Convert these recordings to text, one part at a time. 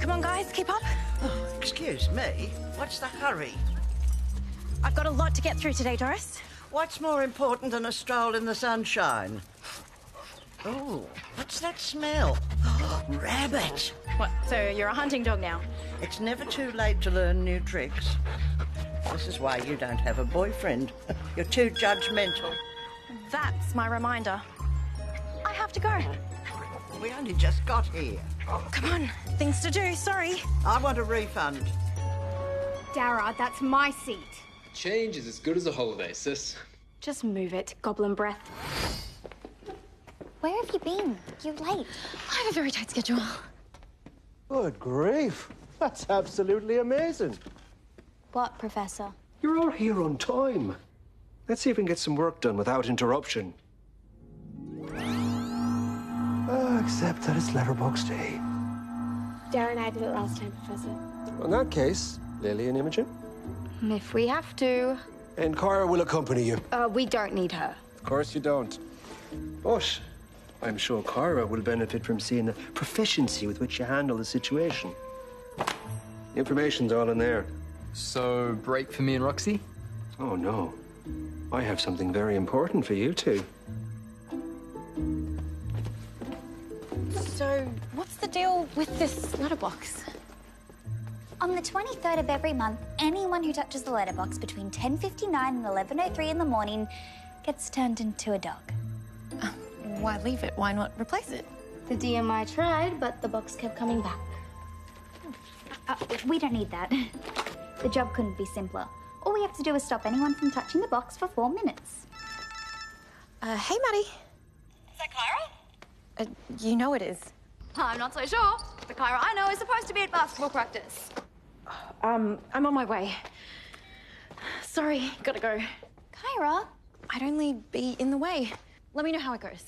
Come on, guys, keep up. Oh, excuse me. What's the hurry? I've got a lot to get through today, Doris. What's more important than a stroll in the sunshine? Oh, what's that smell? Rabbit. What, so you're a hunting dog now? It's never too late to learn new tricks. This is why you don't have a boyfriend. You're too judgmental. That's my reminder. I have to go. We only just got here. Come on, things to do, sorry. I want a refund. Darra, that's my seat. Change is as good as a holiday, sis. Just move it, goblin breath. Where have you been? You're late. I have a very tight schedule. Good grief. That's absolutely amazing. What, Professor? You're all here on time. Let's see if we can get some work done without interruption. Uh, except that it's Letterbox Day. Darra and I did it last time, Professor. In that case, Lily and Imogen. If we have to. And Kyra will accompany you. Uh, we don't need her. Of course you don't. But I'm sure Kyra will benefit from seeing the proficiency with which you handle the situation. The information's all in there. So, break for me and Roxy? Oh, no. I have something very important for you two. So, what's the deal with this letterbox? On the 23rd of every month, anyone who touches the letterbox between 10.59 and 11.03 in the morning gets turned into a dog. Uh, why leave it? Why not replace it? The DMI tried, but the box kept coming back. Uh, we don't need that. The job couldn't be simpler. All we have to do is stop anyone from touching the box for four minutes. Uh, hey, Maddie. Is that Kyra? Uh, you know it is. I'm not so sure. The Kyra I know is supposed to be at basketball practice. Um, I'm on my way. Sorry, gotta go. Kyra? I'd only be in the way. Let me know how it goes.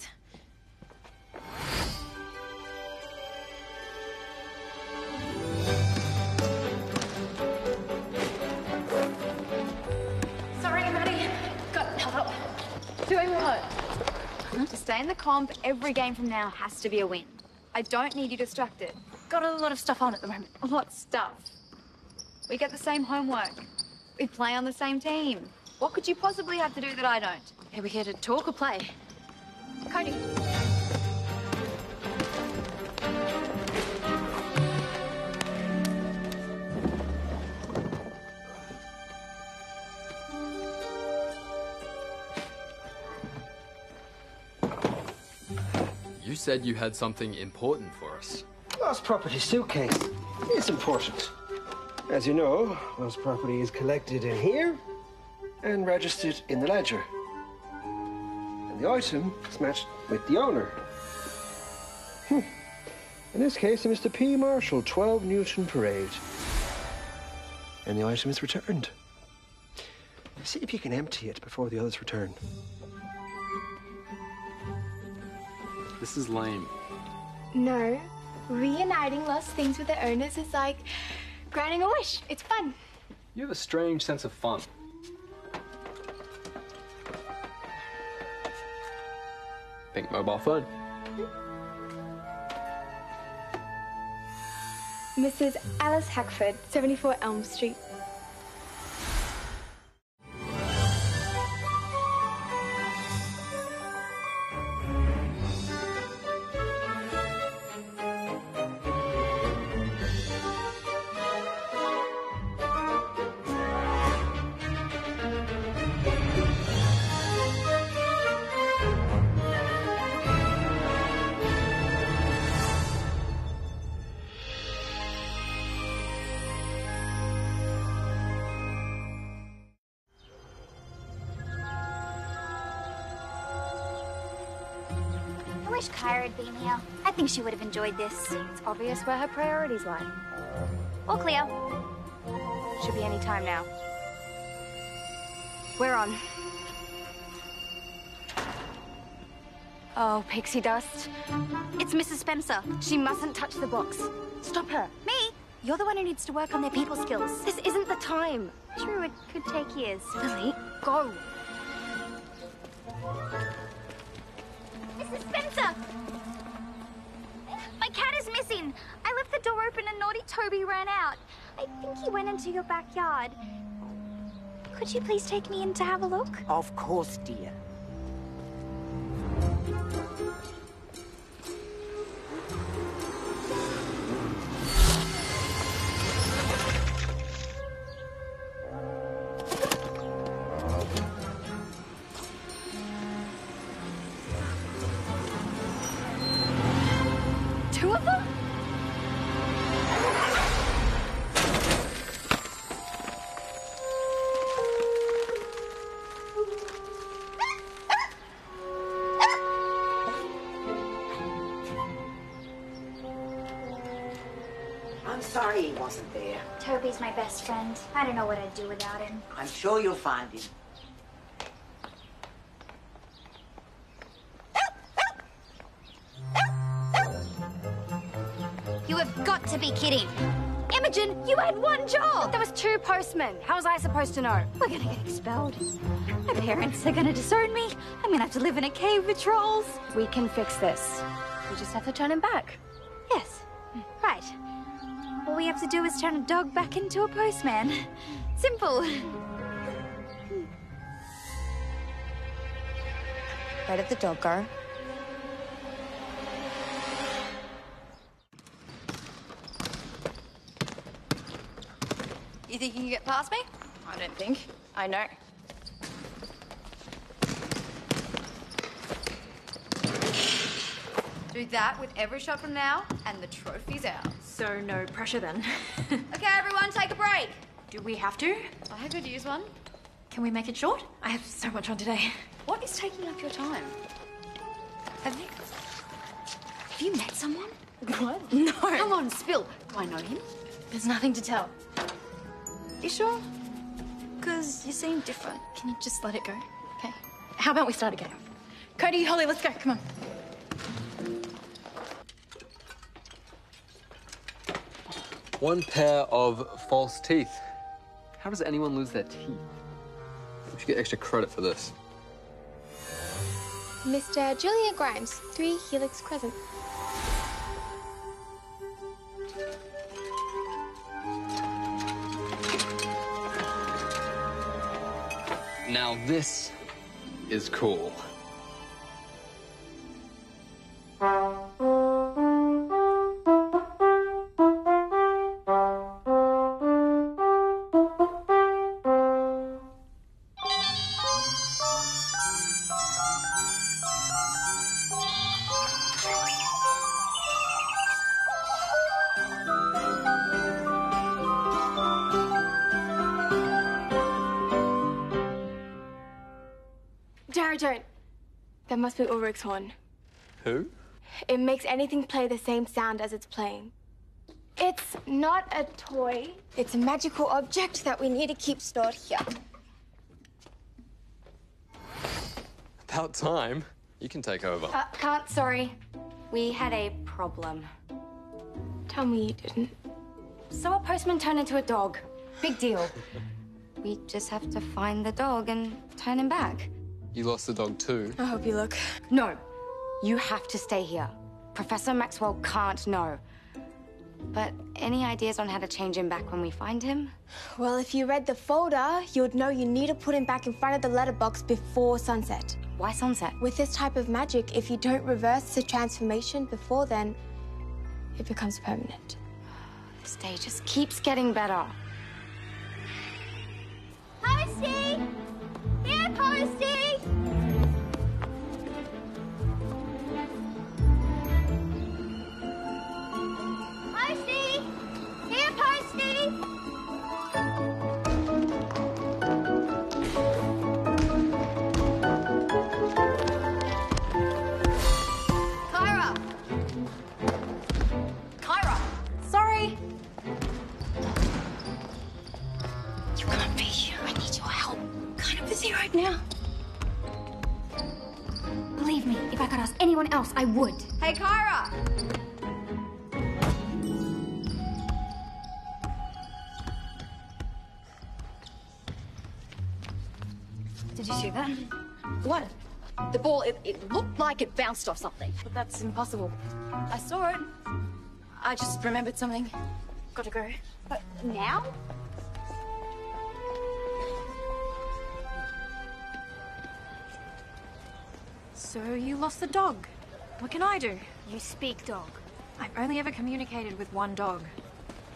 Sorry, Maddie. Got held. Doing what? To stay in the comp, every game from now has to be a win. I don't need you distracted. Got a lot of stuff on at the moment. What stuff? We get the same homework. We play on the same team. What could you possibly have to do that I don't? Are we here to talk or play? Cody. You said you had something important for us. Lost property suitcase. It's important. As you know, lost property is collected in here and registered in the ledger. And the item is matched with the owner. Hmm. In this case, Mr. P. Marshall, 12 Newton Parade. And the item is returned. See if you can empty it before the others return. This is lame. No. Reuniting lost things with their owners is like granting a wish. It's fun. You have a strange sense of fun. Pink mobile phone. Mrs. Alice Hackford, 74 Elm Street. Wish Kyra had been here. I think she would have enjoyed this. It's obvious where her priorities lie. All clear. Should be any time now. We're on. Oh, pixie dust. It's Mrs. Spencer. She mustn't touch the box. Stop her. Me? You're the one who needs to work on their people skills. This isn't the time. True, it could take years. Lily, go. My cat is missing. I left the door open and naughty Toby ran out. I think he went into your backyard. Could you please take me in to have a look? Of course, dear. Best friend. I don't know what I'd do without him. I'm sure you'll find him. You have got to be kidding. Imogen, you had one job. There was two postmen. How was I supposed to know? We're gonna get expelled. My parents are gonna disown me. I'm gonna have to live in a cave with trolls. We can fix this. We just have to turn him back. Yes, right. All we have to do is turn a dog back into a postman. Simple. Where did the dog go? You think you can get past me? I don't think. I know. Do that with every shot from now, and the trophy's ours. So, no pressure then. Okay, everyone, take a break. Do we have to? I could use one. Can we make it short? I have so much on today. What is taking up your time? Have you, have you met someone? What? No. Come on, spill. Do I know him? There's nothing to tell. You sure? Because you seem different. Can you just let it go? Okay. How about we start again? Cody, Holly, let's go. Come on. One pair of false teeth. How does anyone lose their teeth? We should get extra credit for this. Mr. Julia Grimes, 3 Helix Crescent. Now this is cool. Jared, don't. That must be Ulrich's horn. Who? It makes anything play the same sound as it's playing. It's not a toy. It's a magical object that we need to keep stored here. About time. You can take over. Uh, can't, sorry. We had a problem. Tell me you didn't. So a postman turned into a dog. Big deal. we just have to find the dog and turn him back. You lost the dog too. I hope you look. No, you have to stay here. Professor Maxwell can't know. But any ideas on how to change him back when we find him? Well, if you read the folder, you would know you need to put him back in front of the letterbox before sunset. Why sunset? With this type of magic, if you don't reverse the transformation before then, it becomes permanent. This day just keeps getting better. Posty! Here, Posty! Posty! Right now. Believe me, if I could ask anyone else, I would. Hey, Kyra! Did you see that? What? The ball, it, it looked like it bounced off something. But that's impossible. I saw it. I just remembered something. Gotta go. But now? So you lost the dog. What can I do? You speak dog. I've only ever communicated with one dog.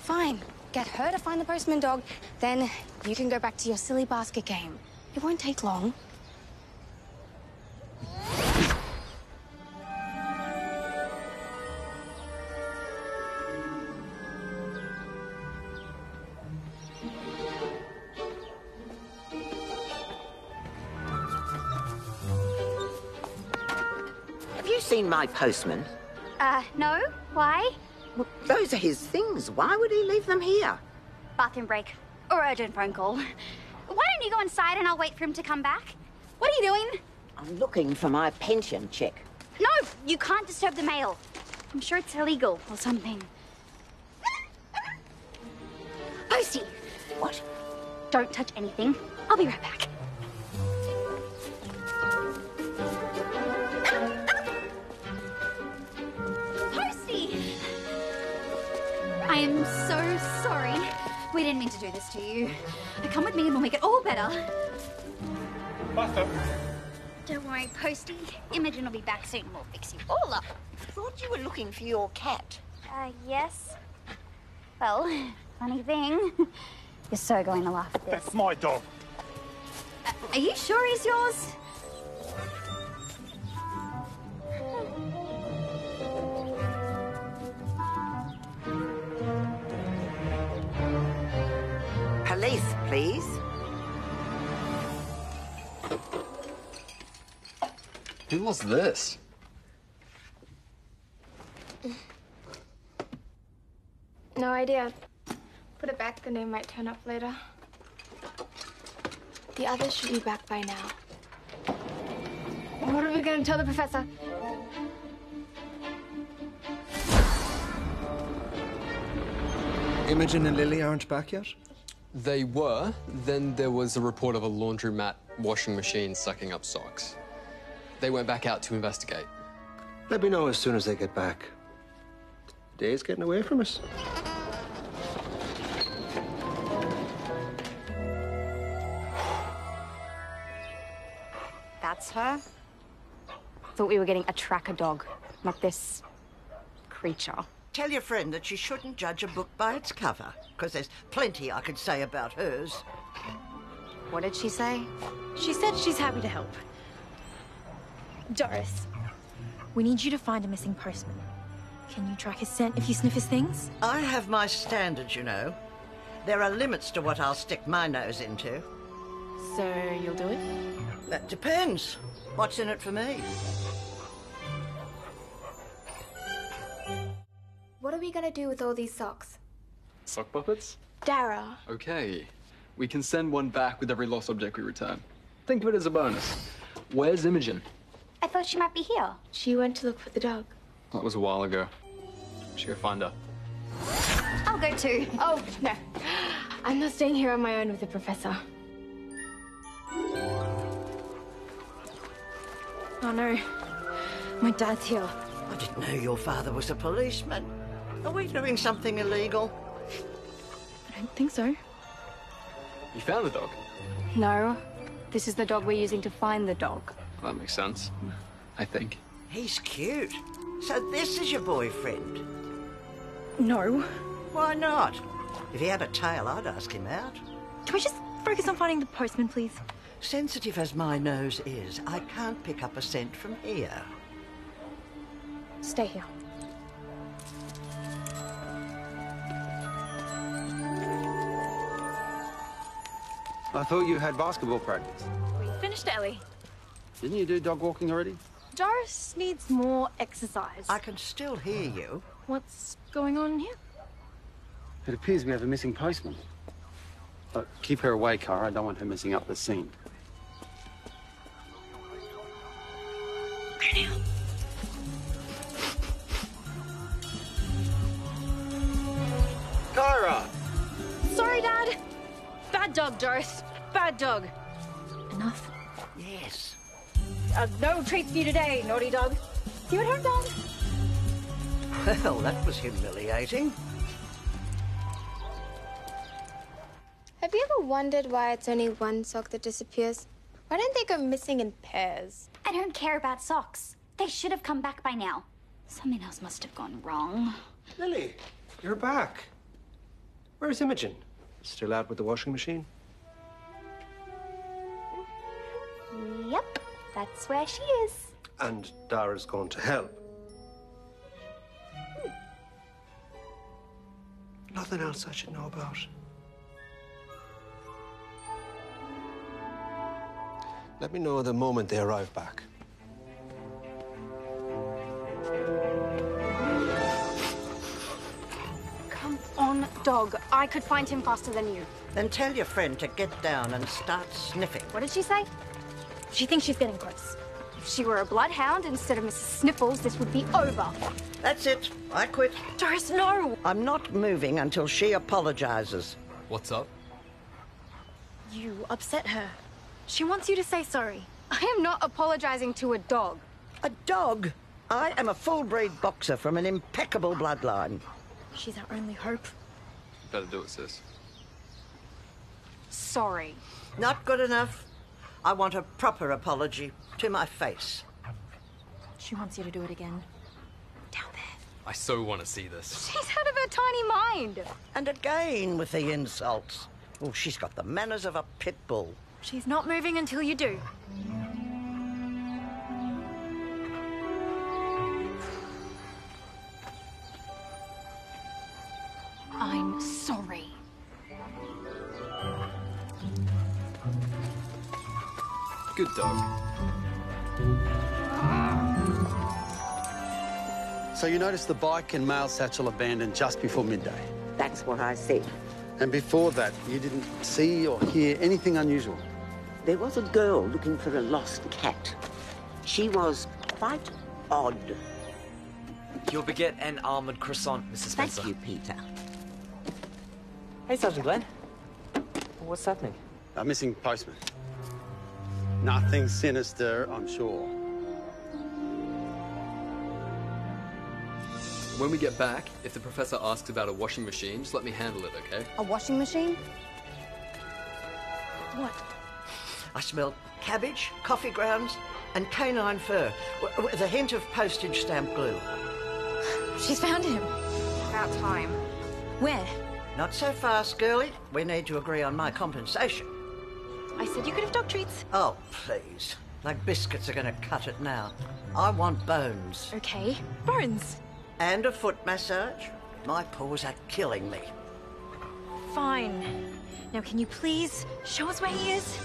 Fine. Get her to find the postman dog. Then you can go back to your silly basket game. It won't take long. My postman? Uh, no? Why? Well, those are his things. Why would he leave them here? Bathroom break. Or urgent phone call. Why don't you go inside and I'll wait for him to come back? What are you doing? I'm looking for my pension check. No, you can't disturb the mail. I'm sure it's illegal or something. Posty! What? Don't touch anything. I'll be right back. Didn't mean to do this to you. Now come with me and we'll make it all better. Martha, Don't worry, Posty. Imogen will be back soon. We'll fix you all up. Thought you were looking for your cat. Uh, yes. Well, funny thing. You're so going to laugh at this. that's my dog. Are you sure he's yours? Police, please. Who was this? No idea. Put it back, the name might turn up later. The others should be back by now. What are we gonna tell the professor? Imogen and Lily aren't back yet? They were. Then there was a report of a laundromat washing machine sucking up socks. They went back out to investigate. Let me know as soon as they get back. The day's getting away from us. That's her? Thought we were getting a tracker dog, not this creature. Tell your friend that she shouldn't judge a book by its cover, because there's plenty I could say about hers. What did she say? She said she's happy to help. Doris, we need you to find a missing postman. Can you track his scent if you sniff his things? I have my standards, you know. There are limits to what I'll stick my nose into. So you'll do it? That depends. What's in it for me? Are we gonna do with all these socks? Sock puppets? Darra, Okay. We can send one back with every lost object we return. Think of it as a bonus. Where's Imogen? I thought she might be here. she went to look for the dog. That was a while ago. Should go find her. I'll go too. Oh, no. I'm not staying here on my own with the professor. Oh no. My dad's here. I didn't know your father was a policeman. Are we doing something illegal? I don't think so. You found the dog? No. This is the dog we're using to find the dog. Well, that makes sense. I think. He's cute. So this is your boyfriend? No. Why not? If he had a tail, I'd ask him out. Can we just focus on finding the postman, please? Sensitive as my nose is, I can't pick up a scent from here. Stay here. I thought you had basketball practice. We finished early. Didn't you do dog walking already? Doris needs more exercise. I can still hear you. What's going on here? It appears we have a missing postman. But keep her away, Kyra. I don't want her messing up the scene. Kyra! Dog, Doris. Bad dog. Enough. Yes. Uh, no treats for you today, naughty dog. See you at home, dog. Well, that was humiliating. Have you ever wondered why it's only one sock that disappears? Why don't they go missing in pairs? I don't care about socks. They should have come back by now. Something else must have gone wrong. Lily, you're back. Where's Imogen? Still out with the washing machine? Yep, that's where she is. And Darra's gone to help. Hmm. Nothing else I should know about. Let me know the moment they arrive back. Come on, dog. I could find him faster than you. Then tell your friend to get down and start sniffing. What did she say? She thinks she's getting close. If she were a bloodhound instead of Mrs. Sniffles, this would be over. That's it. I quit. Doris, no! I'm not moving until she apologizes. What's up? You upset her. She wants you to say sorry. I am not apologizing to a dog. A dog? I am a full breed boxer from an impeccable bloodline. She's our only hope. Better do it, sis. Sorry. Not good enough. I want a proper apology to my face. She wants you to do it again. Down there. I so want to see this. She's out of her tiny mind. And again with the insults. Oh, she's got the manners of a pit bull. She's not moving until you do. I'm sorry. Good dog. So you noticed the bike and mail satchel abandoned just before midday. That's what I said. And before that, you didn't see or hear anything unusual. There was a girl looking for a lost cat. She was quite odd. You'll beget an almond croissant, Mrs. Spencer. Thank you, Peter. Hey, Sergeant Glenn. What's happening? A missing postman. Nothing sinister, I'm sure. When we get back, if the professor asks about a washing machine, just let me handle it, okay? A washing machine? What? I smell cabbage, coffee grounds, and canine fur, w- with a hint of postage stamp glue. She's found him. About time. Where? Not so fast, girlie. We need to agree on my compensation. I said you could have dog treats. Oh, please. Like biscuits are going to cut it now. I want bones. Okay. Bones. And a foot massage. My paws are killing me. Fine. Now, can you please show us where he is?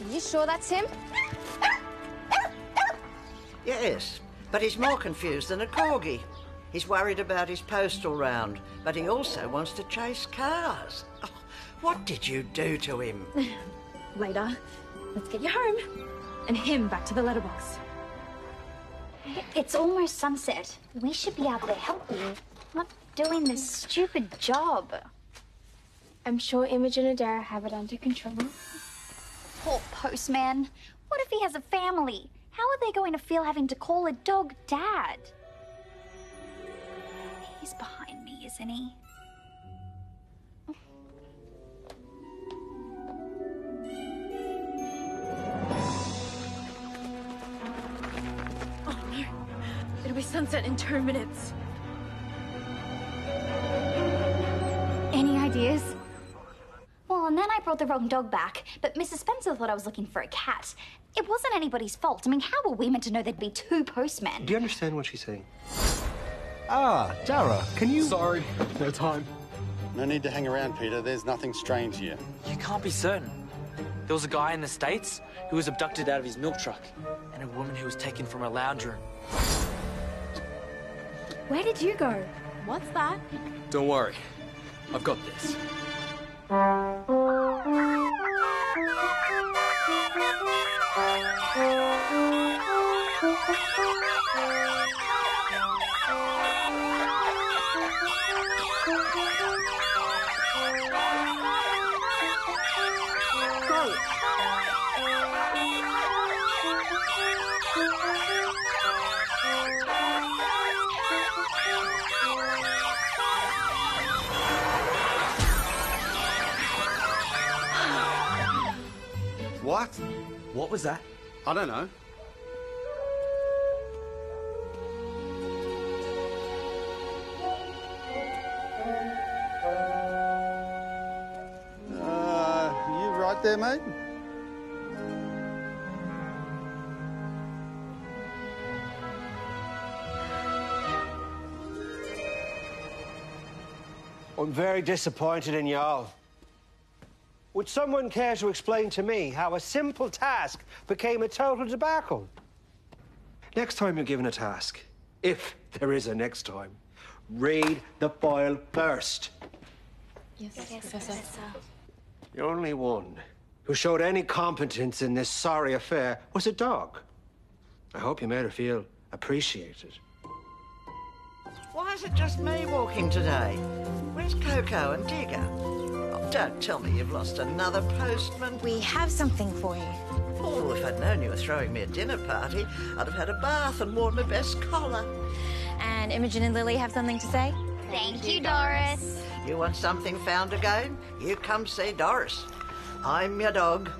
Are you sure that's him? Yes, but he's more confused than a corgi. He's worried about his postal round, but he also wants to chase cars. Oh, what did you do to him? Later. Let's get you home. And him back to the letterbox. It's almost sunset. We should be able to help you. Not doing this stupid job. I'm sure Imogen and Darra have it under control. Poor postman. What if he has a family? How are they going to feel having to call a dog dad? He's behind me, isn't he? Oh no. It'll be sunset in two minutes. Any ideas? Well, and then I brought the wrong dog back, but Mrs. Spencer thought I was looking for a cat. It wasn't anybody's fault. I mean, how were we meant to know there'd be two postmen? Do you understand what she's saying? Ah, Darra, can you. Sorry, no time. No need to hang around, Peter. There's nothing strange here. You can't be certain. There was a guy in the States who was abducted out of his milk truck, and a woman who was taken from a lounge room. Where did you go? What's that? Don't worry. I've got this. What was that? I don't know. Uh, you right there, mate? I'm very disappointed in y'all. Would someone care to explain to me how a simple task became a total debacle? Next time you're given a task, if there is a next time, read the file first. Yes, yes, Professor. The only one who showed any competence in this sorry affair was a dog. I hope you made her feel appreciated. Why is it just me walking today? Where's Coco and Digger? Don't tell me you've lost another postman. We have something for you. Oh, if I'd known you were throwing me a dinner party, I'd have had a bath and worn my best collar. And Imogen and Lily have something to say? Thank you, Doris. You want something found again? You come see Doris. I'm your dog.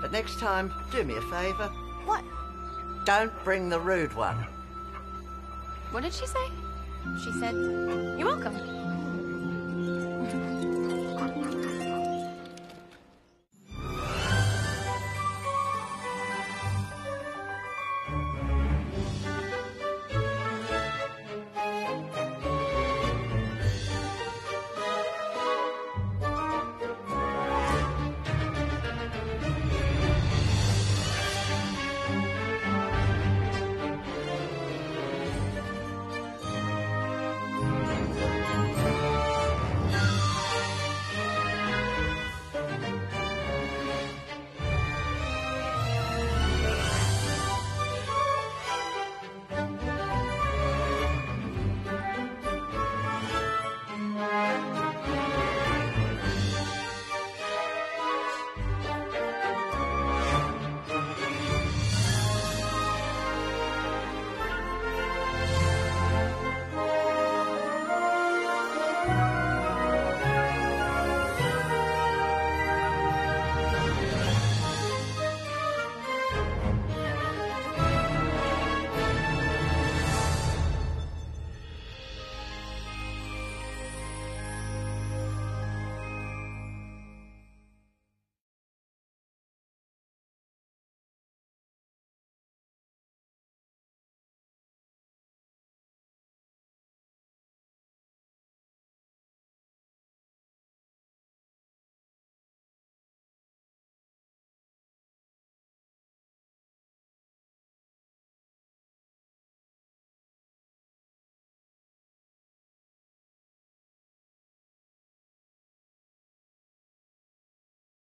But next time, do me a favour. What? Don't bring the rude one. What did she say? She said, You're welcome.